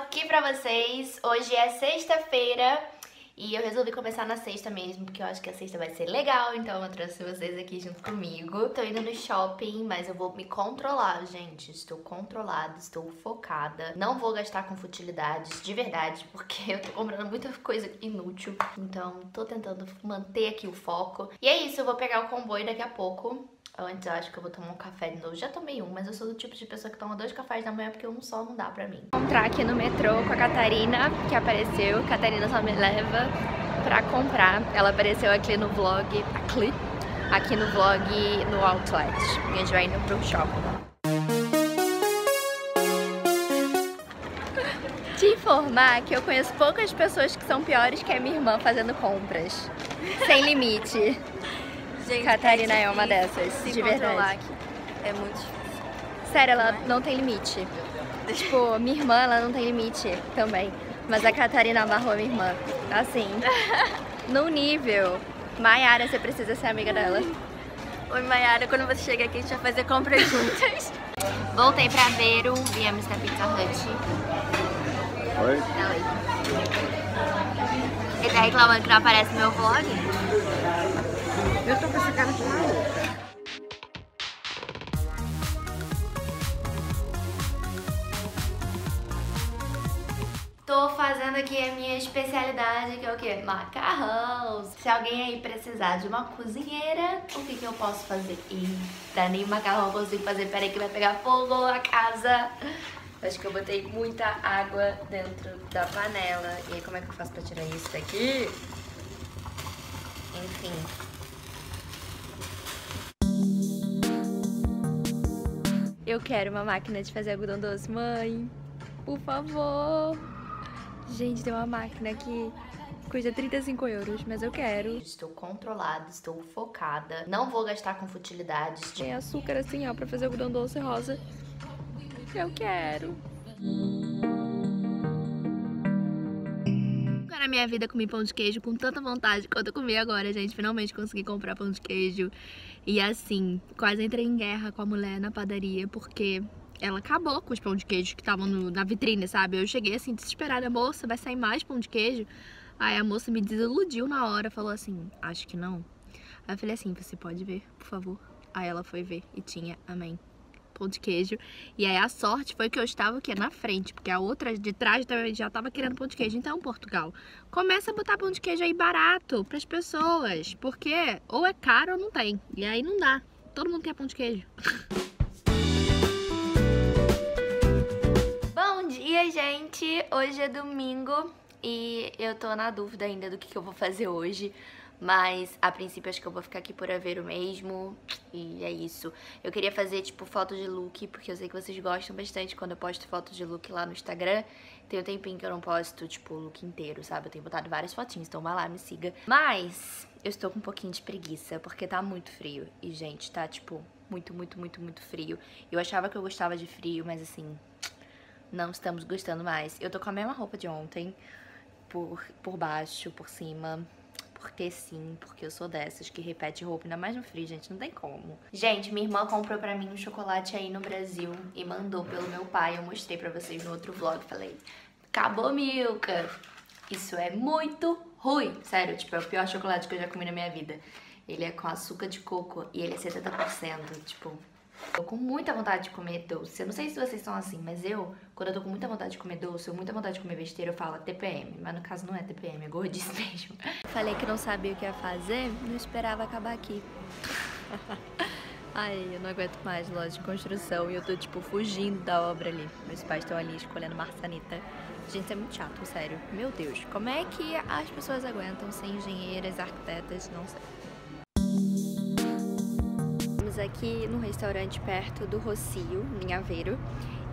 aqui pra vocês. Hoje é sexta-feira e eu resolvi começar na sexta mesmo, porque eu acho que a sexta vai ser legal, então eu trouxe vocês aqui junto comigo. Tô indo no shopping, mas eu vou me controlar, gente. Estou controlada, estou focada. Não vou gastar com futilidades, de verdade, porque eu tô comprando muita coisa inútil. Então, tô tentando manter aqui o foco. E é isso, eu vou pegar o comboio daqui a pouco. Antes eu acho que eu vou tomar um café de novo. Já tomei um, mas eu sou do tipo de pessoa que toma dois cafés da manhã porque um só não dá pra mim. Vou entrar aqui no metrô com a Catarina, que apareceu. Catarina só me leva pra comprar. Ela apareceu aqui no vlog, aqui, aqui no vlog no Outlet. A gente vai indo pro shopping. Te informar que eu conheço poucas pessoas que são piores que a minha irmã fazendo compras. Sem limite. Gente, Catarina é, é uma dessas, se de verdade. aqui. É muito difícil. Sério, ela não tem limite. Tipo, minha irmã, ela não tem limite também. Mas a Catarina amarrou a minha irmã. Assim, no nível. Maiara, você precisa ser amiga dela. Oi, Mayara, quando você chegar aqui, a gente vai fazer compras juntas. Voltei pra Vero, viemos na Pizza Hut. Oi? Ele tá reclamando que não aparece no meu vlog? Eu tô com essa cara de maluca. Tô fazendo aqui a minha especialidade, que é o quê? Macarrão. Se alguém aí precisar de uma cozinheira, o que que eu posso fazer? Eita, nem macarrão eu consigo fazer. Peraí que vai pegar fogo a casa. Acho que eu botei muita água dentro da panela. E aí, como é que eu faço pra tirar isso daqui? Enfim. Eu quero uma máquina de fazer algodão doce, mãe. Por favor. Gente, tem uma máquina que custa 35 euros, mas eu quero. Estou controlada, estou focada. Não vou gastar com futilidades. Tem açúcar assim, ó, pra fazer algodão doce rosa. Eu quero. Na minha vida comi pão de queijo com tanta vontade quanto eu comi agora, gente. Finalmente consegui comprar pão de queijo. E assim, quase entrei em guerra com a mulher na padaria, porque ela acabou com os pão de queijo que estavam na vitrine, sabe? Eu cheguei assim, desesperada, moça, vai sair mais pão de queijo? Aí a moça me desiludiu na hora, falou assim, acho que não. Aí eu falei assim, você pode ver, por favor? Aí ela foi ver e tinha, amém, pão de queijo. E aí a sorte foi que eu estava aqui na frente, porque a outra de trás também já estava querendo pão de queijo. Então, Portugal, começa a botar pão de queijo aí barato pras pessoas, porque ou é caro ou não tem. E aí não dá. Todo mundo quer pão de queijo. Bom dia, gente! Hoje é domingo e eu tô na dúvida ainda do que, que eu vou fazer hoje. Mas a princípio acho que eu vou ficar aqui por Aveiro mesmo. E é isso. Eu queria fazer tipo foto de look, porque eu sei que vocês gostam bastante quando eu posto foto de look lá no Instagram. Tem um tempinho que eu não posto, tipo, o look inteiro, sabe? Eu tenho botado várias fotinhas, então vai lá, me siga. Mas eu estou com um pouquinho de preguiça, porque tá muito frio. E, gente, tá, tipo, muito, muito, muito, muito frio. Eu achava que eu gostava de frio, mas assim, não estamos gostando mais. Eu tô com a mesma roupa de ontem, por, por baixo, por cima. Porque sim, porque eu sou dessas que repete roupa, ainda mais no frio, gente, não tem como. Gente, minha irmã comprou pra mim um chocolate aí no Brasil e mandou pelo meu pai. Eu mostrei pra vocês no outro vlog, falei, acabou Milka. Isso é muito ruim, sério, tipo, é o pior chocolate que eu já comi na minha vida. Ele é com açúcar de coco e ele é 70%, tipo, Tô com muita vontade de comer doce. Eu não sei se vocês são assim, mas eu, quando eu tô com muita vontade de comer doce ou muita vontade de comer besteira, eu falo TPM. Mas no caso não é TPM, é gordice mesmo. Falei que não sabia o que ia fazer, não esperava acabar aqui. Ai, eu não aguento mais loja de construção e eu tô, tipo, fugindo da obra ali. Meus pais estão ali escolhendo marçanita. Gente, isso é muito chato, sério. Meu Deus, como é que as pessoas aguentam ser engenheiras, arquitetas, não sei. Aqui num restaurante perto do Rocio, em Aveiro.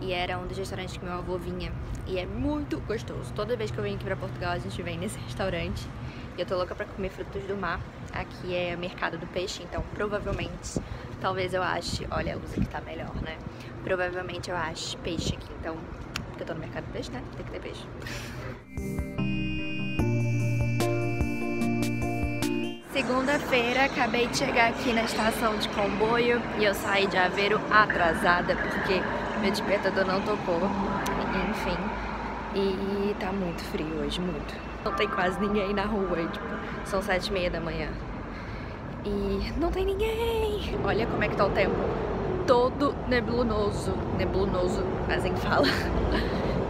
E era um dos restaurantes que meu avô vinha. E é muito gostoso. Toda vez que eu venho aqui pra Portugal, a gente vem nesse restaurante. E eu tô louca pra comer frutos do mar. Aqui é mercado do peixe, então provavelmente, talvez eu ache... Olha a luz aqui tá melhor, né? Provavelmente eu ache peixe aqui, então... Porque eu tô no mercado do peixe, né? Tem que ter peixe. Segunda-feira, acabei de chegar aqui na estação de comboio e eu saí de Aveiro atrasada porque Meu despertador não tocou, enfim. E tá muito frio hoje, muito. Não tem quase ninguém na rua, tipo, são sete e meia da manhã. E não tem ninguém. Olha como é que tá o tempo. Todo nebuloso. Nebuloso, assim que fala.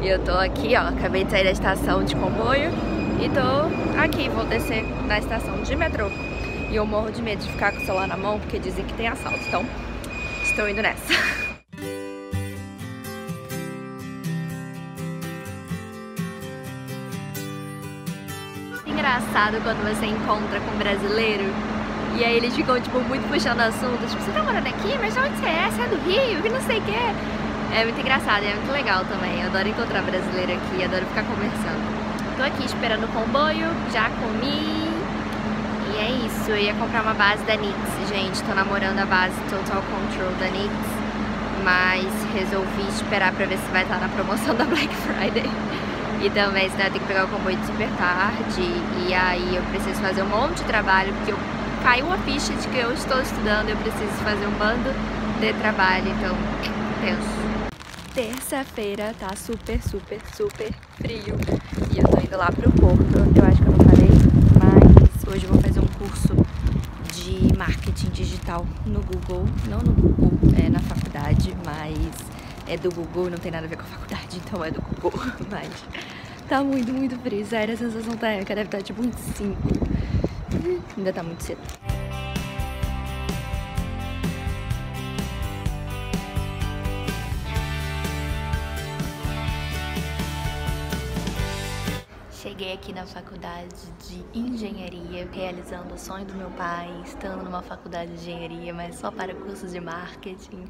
E eu tô aqui, ó, acabei de sair da estação de comboio e tô aqui, vou descer na estação de metrô. E eu morro de medo de ficar com o celular na mão, porque dizem que tem assalto, então estou indo nessa. Engraçado quando você encontra com um brasileiro e aí eles ficam, tipo, muito puxando assunto, tipo, você tá morando aqui? Mas de onde você é? Você é do Rio? Que não sei o que. É muito engraçado, é muito legal também. Eu adoro encontrar brasileiro aqui, adoro ficar conversando. Tô aqui esperando o comboio, já comi. E é isso, eu ia comprar uma base da NYX, gente. Tô namorando a base Total Control da NYX. Mas resolvi esperar pra ver se vai estar na promoção da Black Friday. E também, senão eu tenho que pegar o comboio super tarde. E aí eu preciso fazer um monte de trabalho, porque eu caiu a ficha de que eu estou estudando, eu preciso fazer um bando de trabalho, então tenso. Terça-feira tá super, super, super frio e eu indo lá pro Porto, eu acho que eu não falei, mas hoje eu vou fazer um curso de marketing digital no Google, não no Google, é na faculdade, mas é do Google, não tem nada a ver com a faculdade, então é do Google, mas tá muito, muito frio, sério, a sensação térmica deve estar tipo uns 5 Ainda tá muito cedo. Cheguei aqui na faculdade de engenharia, realizando o sonho do meu pai, estando numa faculdade de engenharia, mas só para cursos de marketing.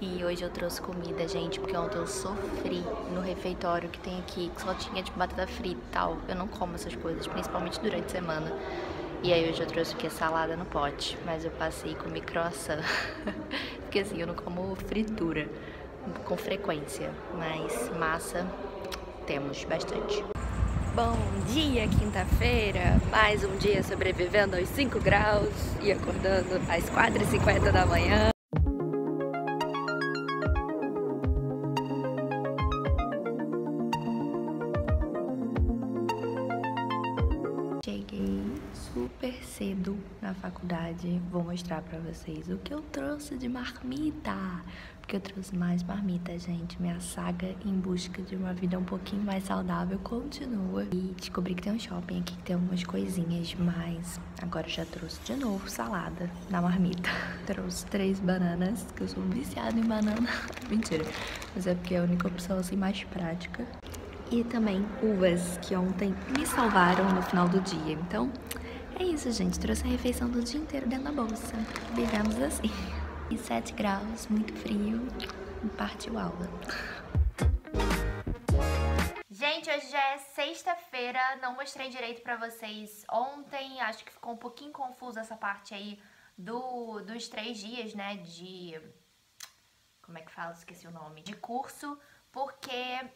E hoje eu trouxe comida, gente, porque ontem eu sofri no refeitório que tem aqui, que só tinha tipo batata frita e tal. Eu não como essas coisas, principalmente durante a semana. E aí hoje eu trouxe aqui a salada no pote, mas eu passei com croissant. Porque assim, eu não como fritura com frequência, mas massa temos bastante. Bom dia, quinta-feira, mais um dia sobrevivendo aos 5 graus e acordando às 4h50 da manhã. Super cedo na faculdade. Vou mostrar pra vocês o que eu trouxe de marmita. Porque eu trouxe mais marmita, gente. Minha saga em busca de uma vida um pouquinho mais saudável continua. E descobri que tem um shopping aqui que tem algumas coisinhas, mas agora já trouxe de novo salada na marmita. trouxe três bananas, que eu sou viciada em banana. Mentira. Mas é porque é a única opção assim mais prática e também uvas que ontem me salvaram no final do dia. Então, é isso, gente. Trouxe a refeição do dia inteiro dentro da bolsa. Vivemos assim. E 7 graus, muito frio. Partiu aula. Gente, hoje já é sexta-feira, não mostrei direito pra vocês ontem, acho que ficou um pouquinho confuso essa parte aí do, dos três dias, né, de... como é que fala? Esqueci o nome. De curso, porque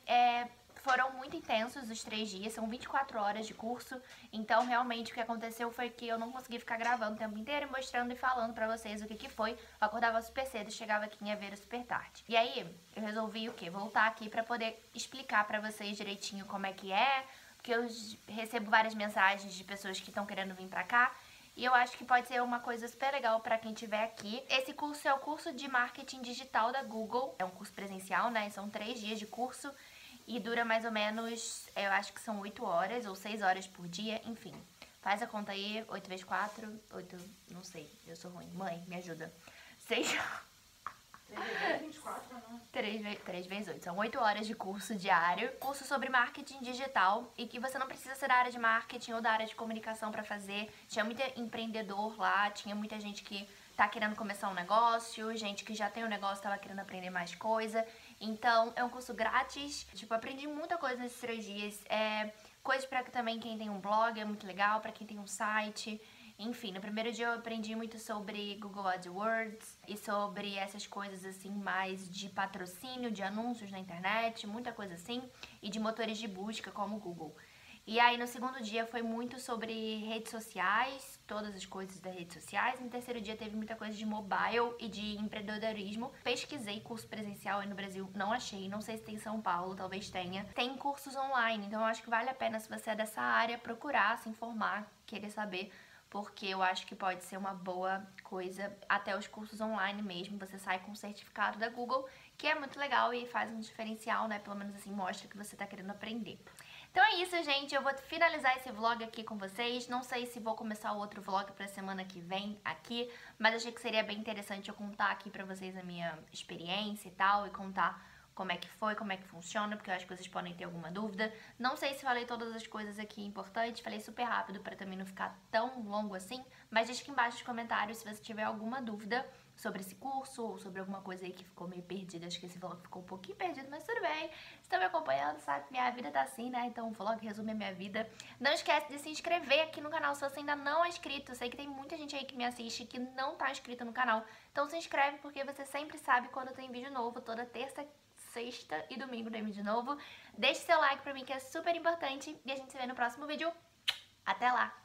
é, foram muito intensos os três dias, são 24 horas de curso, então realmente o que aconteceu foi que eu não consegui ficar gravando o tempo inteiro mostrando e falando pra vocês o que que foi. Eu acordava super cedo chegava aqui em Aveiro super tarde. E aí, eu resolvi o quê? Voltar aqui pra poder explicar pra vocês direitinho como é que é, porque eu recebo várias mensagens de pessoas que estão querendo vir pra cá, e eu acho que pode ser uma coisa super legal para quem estiver aqui. Esse curso é o curso de marketing digital da Google. É um curso presencial, né? São três dias de curso e dura mais ou menos, eu acho que são 8 horas ou 6 horas por dia, enfim. Faz a conta aí, 8 vezes 4, 8, não sei, eu sou ruim. Mãe, me ajuda. 6... 3 vezes 3 vezes 8. São 8 horas de curso diário. Curso sobre marketing digital e que você não precisa ser da área de marketing ou da área de comunicação para fazer. Tinha muito empreendedor lá, tinha muita gente que tá querendo começar um negócio, gente que já tem um negócio tava querendo aprender mais coisa. Então, é um curso grátis. Tipo, aprendi muita coisa nesses três dias. É, coisas para também quem tem um blog, é muito legal, para quem tem um site. Enfim, no primeiro dia eu aprendi muito sobre Google AdWords e sobre essas coisas assim mais de patrocínio, de anúncios na internet, muita coisa assim, e de motores de busca como o Google. E aí no segundo dia foi muito sobre redes sociais, todas as coisas das redes sociais. No terceiro dia teve muita coisa de mobile e de empreendedorismo. Pesquisei curso presencial aí no Brasil, não achei, não sei se tem em São Paulo, talvez tenha. Tem cursos online, então eu acho que vale a pena se você é dessa área procurar, se informar, querer saber porque eu acho que pode ser uma boa coisa, até os cursos online mesmo, você sai com o certificado da Google, que é muito legal e faz um diferencial, né? Pelo menos assim, mostra que você tá querendo aprender. Então é isso, gente. Eu vou finalizar esse vlog aqui com vocês. Não sei se vou começar outro vlog pra semana que vem aqui, mas achei que seria bem interessante eu contar aqui pra vocês a minha experiência e tal, e contar como é que foi, como é que funciona, porque eu acho que vocês podem ter alguma dúvida. Não sei se falei todas as coisas aqui importantes, falei super rápido para também não ficar tão longo assim, mas deixa aqui embaixo nos comentários se você tiver alguma dúvida sobre esse curso ou sobre alguma coisa aí que ficou meio perdida. Acho que esse vlog ficou um pouquinho perdido, mas tudo bem. Se tá me acompanhando, sabe minha vida tá assim, né? Então o vlog resume a minha vida. Não esquece de se inscrever aqui no canal se você ainda não é inscrito. Eu sei que tem muita gente aí que me assiste que não tá inscrito no canal. Então se inscreve porque você sempre sabe quando tem vídeo novo, toda terça sexta e domingo tem vídeo novo. Deixe seu like pra mim que é super importante e a gente se vê no próximo vídeo. Até lá!